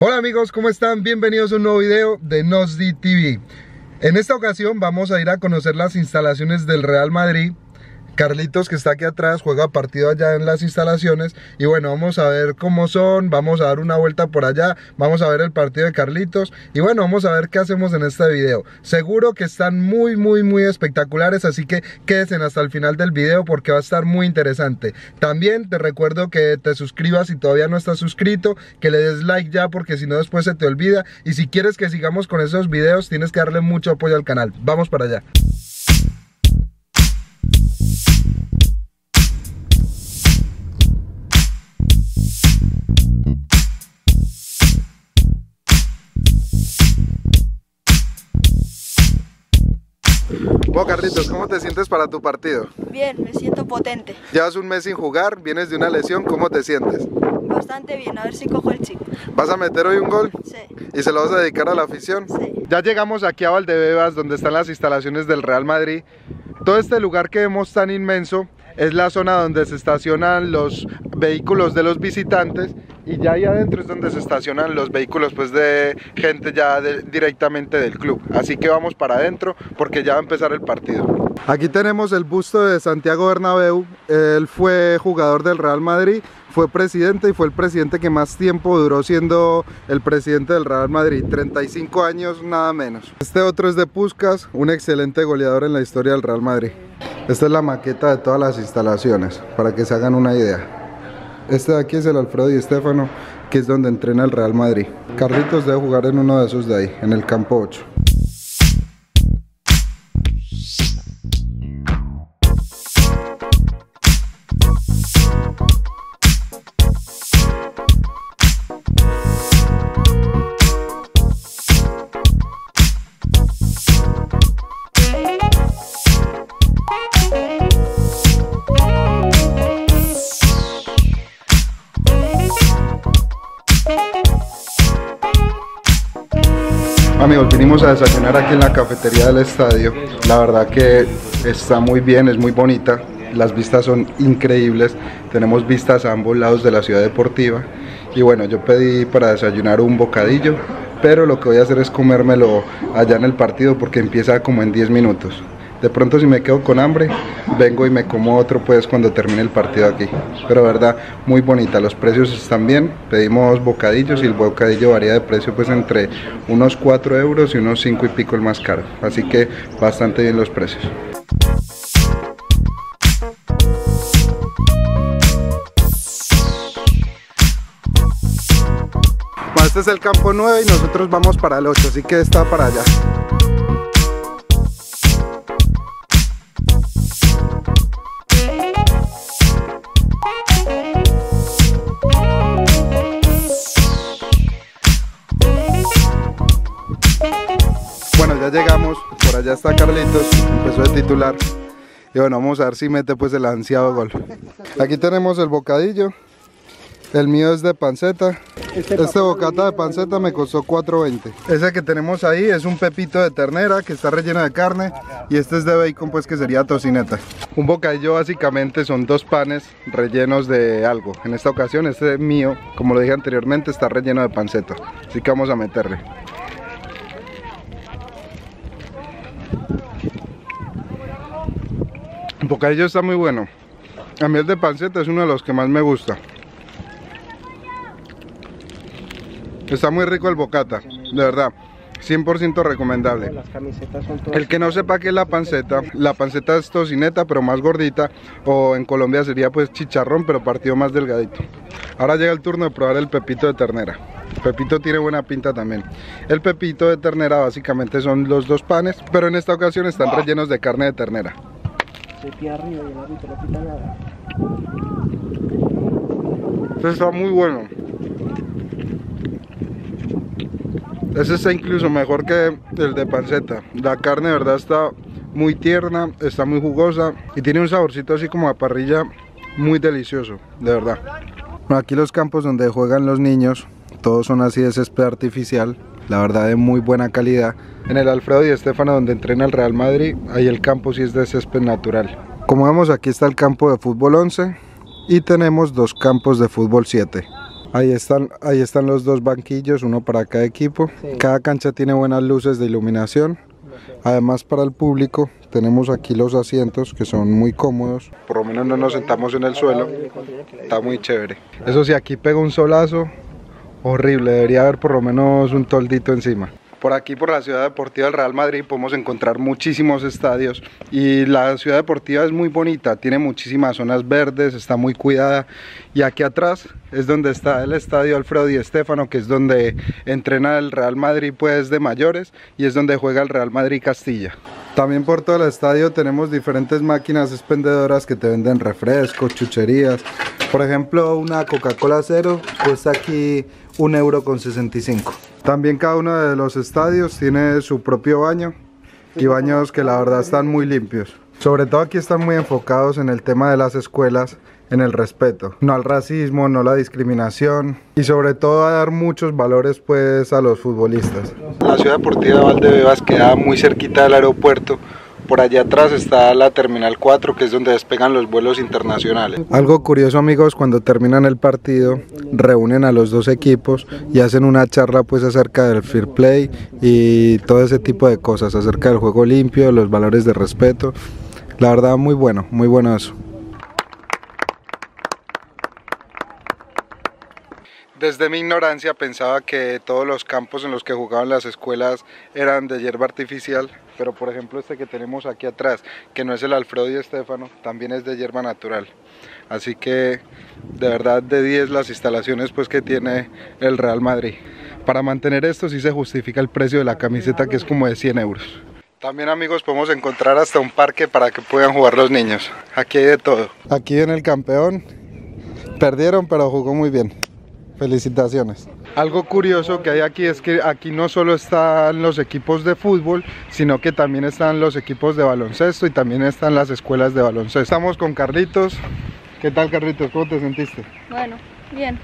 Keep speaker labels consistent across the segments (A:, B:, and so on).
A: Hola amigos, ¿cómo están? Bienvenidos a un nuevo video de Nosdi TV. En esta ocasión vamos a ir a conocer las instalaciones del Real Madrid Carlitos que está aquí atrás juega partido allá en las instalaciones y bueno vamos a ver cómo son, vamos a dar una vuelta por allá, vamos a ver el partido de Carlitos y bueno vamos a ver qué hacemos en este video. Seguro que están muy muy muy espectaculares así que quédense hasta el final del video porque va a estar muy interesante. También te recuerdo que te suscribas si todavía no estás suscrito, que le des like ya porque si no después se te olvida y si quieres que sigamos con esos videos tienes que darle mucho apoyo al canal. Vamos para allá. Bueno, Carlitos, ¿cómo te sientes para tu partido?
B: Bien, me siento potente.
A: Llevas un mes sin jugar, vienes de una lesión, ¿cómo te sientes?
B: Bastante bien, a ver si cojo el chip.
A: ¿Vas a meter hoy un gol?
B: Sí.
A: ¿Y se lo vas a dedicar a la afición?
B: Sí.
A: Ya llegamos aquí a Valdebebas, donde están las instalaciones del Real Madrid. Todo este lugar que vemos tan inmenso es la zona donde se estacionan los vehículos de los visitantes y ya ahí adentro es donde se estacionan los vehículos pues de gente ya directamente del club así que vamos para adentro porque ya va a empezar el partido aquí tenemos el busto de Santiago Bernabéu él fue jugador del Real Madrid fue presidente y fue el presidente que más tiempo duró siendo el presidente del Real Madrid, 35 años nada menos. Este otro es de Puskas, un excelente goleador en la historia del Real Madrid. Esta es la maqueta de todas las instalaciones, para que se hagan una idea. Este de aquí es el Alfredo y Estefano, que es donde entrena el Real Madrid. Carlitos debe jugar en uno de esos de ahí, en el campo 8. Amigos, vinimos a desayunar aquí en la cafetería del estadio. La verdad que está muy bien, es muy bonita. Las vistas son increíbles. Tenemos vistas a ambos lados de la ciudad deportiva. Y bueno, yo pedí para desayunar un bocadillo, pero lo que voy a hacer es comérmelo allá en el partido porque empieza como en 10 minutos. De pronto si me quedo con hambre, vengo y me como otro pues cuando termine el partido aquí. Pero verdad, muy bonita, los precios están bien. Pedimos bocadillos y el bocadillo varía de precio pues entre unos 4 euros y unos 5 y pico el más caro. Así que bastante bien los precios. Este es el campo 9 y nosotros vamos para el 8, así que está para allá. Llegamos, por allá está Carlitos, empezó el titular. Y bueno, vamos a ver si mete pues el ansiado gol. Aquí tenemos el bocadillo. El mío es de panceta. Este, bocata de panceta me costó 4.20. Ese que tenemos ahí es un pepito de ternera que está relleno de carne. Y este es de bacon pues que sería tocineta. Un bocadillo básicamente son dos panes rellenos de algo. En esta ocasión este mío, como lo dije anteriormente, está relleno de panceta. Así que vamos a meterle. El bocadillo está muy bueno. A mí el de panceta es uno de los que más me gusta. Está muy rico el bocata, de verdad. 100% recomendable. El que no sepa qué es la panceta, la panceta es tocineta pero más gordita o en Colombia sería pues chicharrón pero partido más delgadito. Ahora llega el turno de probar el pepito de ternera. Pepito tiene buena pinta también. El pepito de ternera básicamente son los dos panes, pero en esta ocasión están rellenos de carne de ternera. Este está muy bueno. Ese está incluso mejor que el de panceta. La carne de verdad está muy tierna, está muy jugosa y tiene un saborcito así como a parrilla muy delicioso, de verdad. aquí los campos donde juegan los niños, todos son así de césped artificial, la verdad de muy buena calidad. En el Alfredo y Estefano donde entrena el Real Madrid, ahí el campo sí es de césped natural. Como vemos aquí está el campo de fútbol 11 y tenemos dos campos de fútbol 7. Ahí están, ahí están los dos banquillos, uno para cada equipo. Cada cancha tiene buenas luces de iluminación. Además para el público tenemos aquí los asientos que son muy cómodos. Por lo menos no nos sentamos en el suelo. Está muy chévere. Eso sí, aquí pega un solazo horrible. Debería haber por lo menos un toldito encima. Por aquí, por la Ciudad Deportiva del Real Madrid, podemos encontrar muchísimos estadios y la Ciudad Deportiva es muy bonita, tiene muchísimas zonas verdes, está muy cuidada y aquí atrás es donde está el estadio Alfredo Di Stéfano, que es donde entrena el Real Madrid pues de mayores y es donde juega el Real Madrid Castilla. También por todo el estadio tenemos diferentes máquinas expendedoras que te venden refrescos, chucherías. Por ejemplo, una Coca-Cola cero cuesta aquí un euro con 65. También cada uno de los estadios tiene su propio baño y baños que la verdad están muy limpios. Sobre todo aquí están muy enfocados en el tema de las escuelas, en el respeto, no al racismo, no a la discriminación y sobre todo a dar muchos valores pues a los futbolistas. La ciudad deportiva de Valdebebas queda muy cerquita del aeropuerto, por allá atrás está la Terminal 4, que es donde despegan los vuelos internacionales. Algo curioso amigos, cuando terminan el partido, reúnen a los dos equipos y hacen una charla pues acerca del fair play y todo ese tipo de cosas, acerca del juego limpio, los valores de respeto. La verdad muy bueno, muy bueno eso. Desde mi ignorancia pensaba que todos los campos en los que jugaban las escuelas eran de hierba artificial, pero por ejemplo este que tenemos aquí atrás, que no es el Alfredo y Estefano, también es de hierba natural. Así que de verdad de 10 las instalaciones pues que tiene el Real Madrid. Para mantener esto sí se justifica el precio de la camiseta que es como de 100 euros. También amigos podemos encontrar hasta un parque para que puedan jugar los niños. Aquí hay de todo. Aquí en el campeón perdieron pero jugó muy bien. Felicitaciones. Algo curioso que hay aquí es que aquí no solo están los equipos de fútbol, sino que también están los equipos de baloncesto y también están las escuelas de baloncesto. Estamos con Carlitos. ¿Qué tal Carlitos? ¿Cómo te sentiste?
B: Bueno, bien.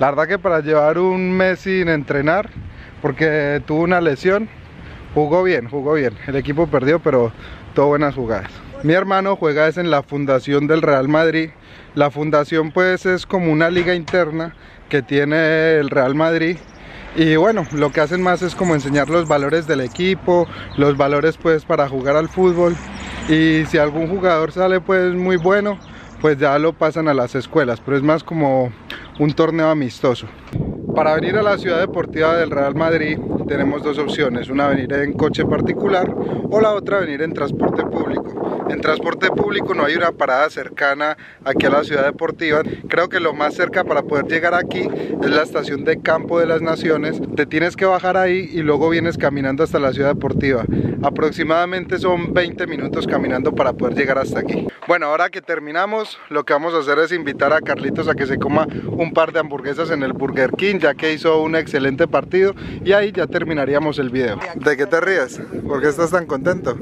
A: La verdad que para llevar un mes sin entrenar, porque tuvo una lesión, jugó bien, jugó bien. El equipo perdió, pero todo buenas jugadas. Mi hermano juega es en la fundación del Real Madrid. La fundación pues es como una liga interna que tiene el Real Madrid y bueno, lo que hacen más es como enseñar los valores del equipo, los valores pues para jugar al fútbol y si algún jugador sale pues muy bueno, pues ya lo pasan a las escuelas, pero es más como un torneo amistoso. Para venir a la ciudad deportiva del Real Madrid tenemos dos opciones, una venir en coche particular o la otra venir en transporte público. Transporte público no hay una parada cercana aquí a la ciudad deportiva. Creo que lo más cerca para poder llegar aquí es la estación de Campo de las Naciones. Te tienes que bajar ahí y luego vienes caminando hasta la ciudad deportiva. Aproximadamente son 20 minutos caminando para poder llegar hasta aquí. Bueno, ahora que terminamos, lo que vamos a hacer es invitar a Carlitos a que se coma un par de hamburguesas en el Burger King, ya que hizo un excelente partido y ahí ya terminaríamos el video. ¿De qué te ríes? ¿Por qué estás tan contento?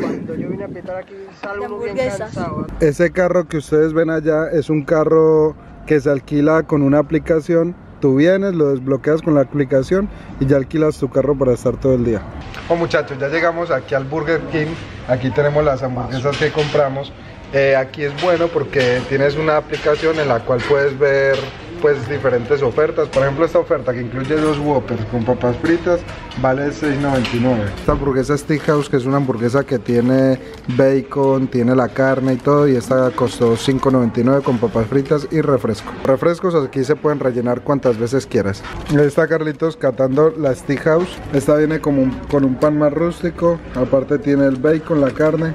C: Cuando yo vine a pitar aquí, salgo bien cansado.
A: Ese carro que ustedes ven allá es un carro que se alquila con una aplicación. Tú vienes, lo desbloqueas con la aplicación y ya alquilas tu carro para estar todo el día. Oh muchachos, ya llegamos aquí al Burger King. Aquí tenemos las hamburguesas que compramos. Eh, aquí es bueno porque tienes una aplicación en la cual puedes ver pues diferentes ofertas. Por ejemplo, esta oferta que incluye dos Whoppers con papas fritas vale 6.99. Esta hamburguesa Steakhouse que es una hamburguesa que tiene bacon, tiene la carne y todo y esta costó 5.99 con papas fritas y refresco. Refrescos aquí se pueden rellenar cuantas veces quieras. Ahí está Carlitos catando la Steakhouse. Esta viene como un- con un pan más rústico, aparte tiene el bacon, la carne.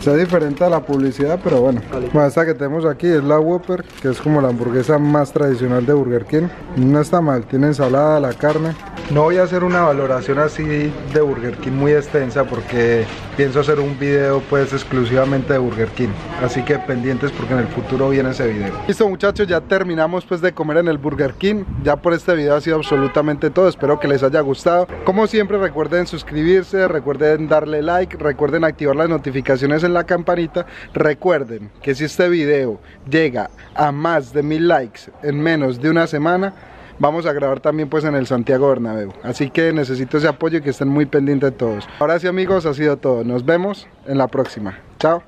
A: Se diferente a la publicidad, pero bueno. Bueno, esta que tenemos aquí es la Whopper, que es como la hamburguesa más tradicional de Burger King. No está mal, tiene ensalada, la carne. No voy a hacer una valoración así de Burger King muy extensa porque pienso hacer un video pues exclusivamente de Burger King. Así que pendientes porque en el futuro viene ese video. Listo muchachos, ya terminamos pues de comer en el Burger King. Ya por este video ha sido absolutamente todo. Espero que les haya gustado. Como siempre recuerden suscribirse, recuerden darle like, recuerden activar las notificaciones en la campanita. Recuerden que si este video llega a más de mil likes en menos de una semana, vamos a grabar también pues en el Santiago Bernabéu. Así que necesito ese apoyo y que estén muy pendientes todos. Ahora sí amigos, ha sido todo. Nos vemos en la próxima. Chao.